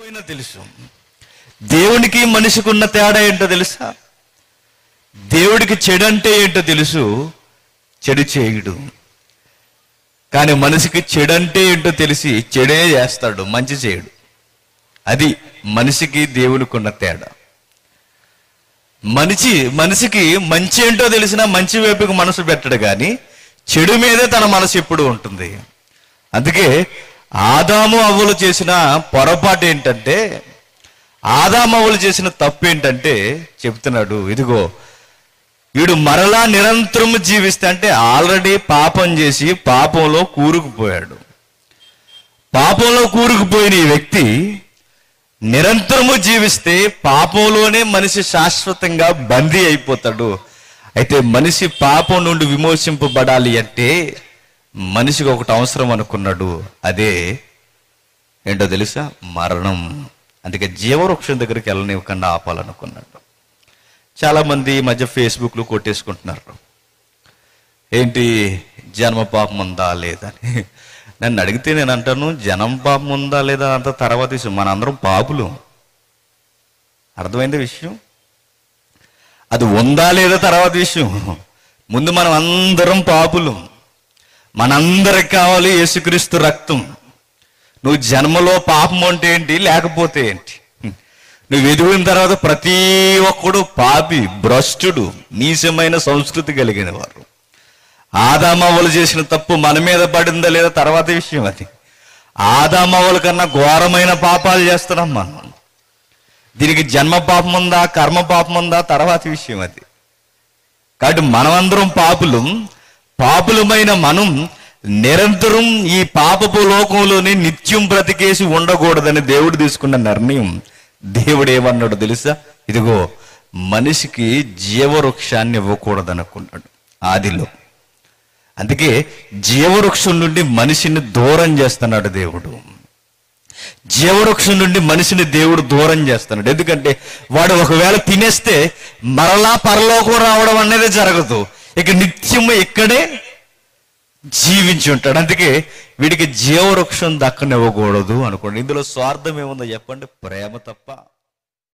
పోయినా తెలుసు. దేవునికి మనిషికి ఉన్న తేడా ఏంటో తెలుసా? దేవుడికి చెడు అంటే ఏంటో తెలుసు? చెడు చేయడు. కానీ మనిషికి చెడు అంటే ఏంటో తెలిసి చెడే చేస్తాడు మంచి చేయడు. అది మనిషికి దేవునికి ఉన్న తేడా. మనిషి మనిషికి మంచి ఏంటో తెలిసినా మంచి వైపుకి మనసు పెట్టడు కానీ చెడు మీదే తన మనసు ఎప్పుడు ఉంటుంది. అందుకే ఆదాము అవ్వలు చేసిన పొరపాటు ఏంటంటే ఆదాము అవ్వలు చేసిన తప్పు ఏంటంటే చెప్తున్నాడు ఇదిగో వీడు మరలా నిరంతరం జీవిస్తే అంటే ఆల్రెడీ పాపం చేసి పాపంలో కూరుకుపోయాడు. పాపంలో కూరుకుపోయిన ఈ వ్యక్తి నిరంతరము జీవిస్తే పాపంలోనే మనిషి శాశ్వతంగా బందీ అయిపోతాడు. అయితే మనిషి పాపం నుండి విమోచింపబడాలి అంటే మనిషికి ఒకటి అవసరం అనుకున్నాడు అదే ఏంటో తెలుసా? మరణం. అందుకే జీవవృక్షం దగ్గరికి వెళ్ళనివ్వకుండా ఆపాలనుకున్నాడు. చాలా మంది ఈ మధ్య ఫేస్బుక్లో కొట్టేసుకుంటున్నారు. ఏంటి జన్మ పాపం ఉందా లేదా అని. నన్ను అడిగితే నేను అంటాను జనం పాపం ఉందా లేదా అంత తర్వాత విషయం మనందరం పాపులు. అర్థమైంది విషయం? అది ఉందా లేదా తర్వాత విషయం. ముందు మనం అందరం పాపులు. మనందరికి కావాలి యేసుక్రీస్తు రక్తం. నువ్వు జన్మలో పాపం అంటే ఏంటి? లేకపోతే ఏంటి? నువ్వు ఎదిగిన తర్వాత ప్రతి ఒక్కడు పాపి భ్రష్టుడు నీచమైన సంస్కృతి కలిగిన వారు. ఆదామవ్వలు చేసిన తప్పు మన మీద పడిందా లేదా తర్వాత విషయం అది. ఆదామవ్వల కన్నా ఘోరమైన పాపాలు చేస్తున్నాం మనం. దీనికి జన్మ పాపం ఉందా కర్మ పాపం ఉందా తర్వాత విషయం అది. కాబట్టి మనమందరం పాపులు. పాపులమైన మనం నిరంతరం ఈ పాపపు లోకంలోనే నిత్యం బ్రతికేసి ఉండకూడదని దేవుడు తీసుకున్న నిర్ణయం. దేవుడు ఏమన్నాడు తెలుసా? ఇదిగో మనిషికి జీవవృక్షాన్ని ఇవ్వకూడదనుకున్నాడు ఆదిలో. అందుకే జీవవృక్షం నుండి మనిషిని దూరం చేస్తున్నాడు దేవుడు. జీవవృక్షం నుండి మనిషిని దేవుడు దూరం చేస్తున్నాడు. ఎందుకంటే వాడు ఒకవేళ తినేస్తే మరలా పరలోకం రావడం అనేది జరగదు. ఇక నిత్యము ఇక్కడే జీవించి ఉంటాడు. అందుకే వీడికి జీవవృక్షం దక్కనివ్వకూడదు అనుకోండి. ఇందులో స్వార్థం ఏముందో చెప్పండి? ప్రేమ తప్ప.